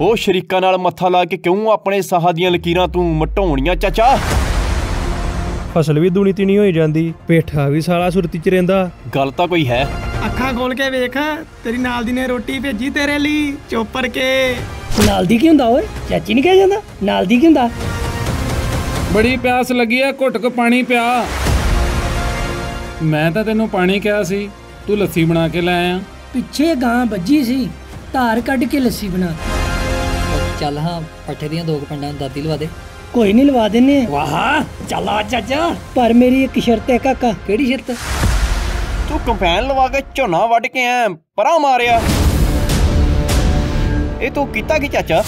ਉਹ ਸ਼ਰੀਕਾਂ ਨਾਲ ਮੱਥਾ ਲਾ ਕੇ ਕਿਉਂ ਆਪਣੇ ਸਾਹਾਂ ਦੀਆਂ ਲਕੀਰਾਂ ਤੂੰ ਮਟਾਉਣੀਆਂ ਚਾਚਾ? ਫਸਲ ਵੀ ਦੂਣੀ ਤੀਣੀ ਹੋਈ ਜਾਂਦੀ ਪੇਠਾ ਵੀ ਸਾਲਾ ਸੁਰਤੀ ਚ ਰਹਿੰਦਾ। ਗੱਲ ਤਾਂ ਕੋਈ ਹੈ। ਅੱਖਾਂ ਖੋਲ ਕੇ ਵੇਖ ਤੇਰੀ ਨਾਲ ਦੀ ਨੇ ਰੋਟੀ ਭੇਜੀ ਤੇਰੇ ਲਈ ਚੋਪਰ ਕੇ। ਨਾਲ ਦੀ ਕੀ ਹੁੰਦਾ ਓਏ? ਚਾਚੀ ਨਹੀਂ ਕਿਹਾ ਜਾਂਦਾ? ਨਾਲ ਦੀ ਕੀ ਹੁੰਦਾ? ਬੜੀ ਪਿਆਸ ਲੱਗੀ ਆ ਘੁੱਟ ਕੇ ਪਾਣੀ ਪਿਆ। ਮੈਂ ਤਾਂ ਤੈਨੂੰ ਪਾਣੀ ਕਿਹਾ ਸੀ ਤੂੰ ਲੱਸੀ ਬਣਾ ਕੇ ਲੈ ਆਇਆ। ਪਿੱਛੇ ਗਾਂ ਵੱਜੀ ਸੀ ਧਾਰ ਕੱਢ ਕੇ ਲੱਸੀ ਬਣਾ ਚੱਲ ਹਾਂ ਪੱਠੇ ਦੀਆਂ ਦੋ ਪਿੰਡਾਂ ਨੂੰ ਦਾਤੀ ਲਵਾ ਦੇ। ਕੋਈ ਨਹੀਂ ਲਵਾ ਦਿੰਨੇ। ਵਾਹ ਚੱਲ ਆ ਚਾਚਾ ਪਰ ਮੇਰੀ ਇੱਕ ਸ਼ਰਤ ਹੈ ਕਾਕਾ। ਕਿਹੜੀ ਸ਼ਰਤ? ਤੂੰ ਕੰਪੈਨ ਲਵਾ ਕੇ ਝੋਨਾ ਵੱਢ ਕੇ ਐ ਪਰਾਂ ਮਾਰਿਆ। ਇਹ ਤੂੰ ਕੀਤਾ ਕੀ ਚਾਚਾ?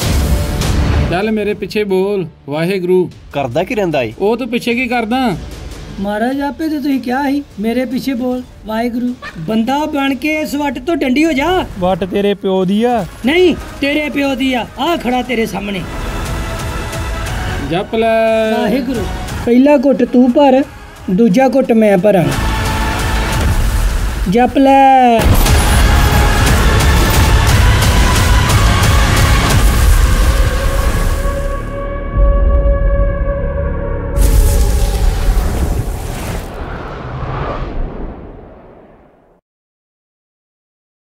ਚੱਲ ਮੇਰੇ ਪਿੱਛੇ ਬੋਲ ਵਾਹਿਗੁਰੂ। ਕਰਦਾ ਕੀ ਰਹਿੰਦਾ ਏ? ਉਹ ਤੂੰ ਪਿੱਛੇ ਕੀ ਕਰਦਾ? ਮਹਾਰਾਜ ਆਪੇ ਤੇ ਤੁਸੀਂ ਕਿਹਾ ਸੀ ਮੇਰੇ ਪਿੱਛੇ ਬੋਲ ਵਾਹਿਗੁਰੂ ਬੰਦਾ ਬਣ ਕੇ ਇਸ ਵੱਟ ਤੋਂ ਡੰਡੀ ਹੋ ਜਾ। ਵੱਟ ਤੇਰੇ ਪਿਓ ਦੀ ਆ। ਨਹੀਂ ਤੇਰੇ ਪਿਓ ਦੀ ਆ ਆ ਖੜਾ ਤੇਰੇ ਸਾਹਮਣੇ। ਜਪ ਲੈ। ਵਾਹਿਗੁਰੂ ਪਹਿਲਾ ਘੁੱਟ ਤੂੰ ਭਰ ਦੂਜਾ ਘੁੱਟ ਮੈਂ ਭਰਾਂ। ਜਪ ਲੈ।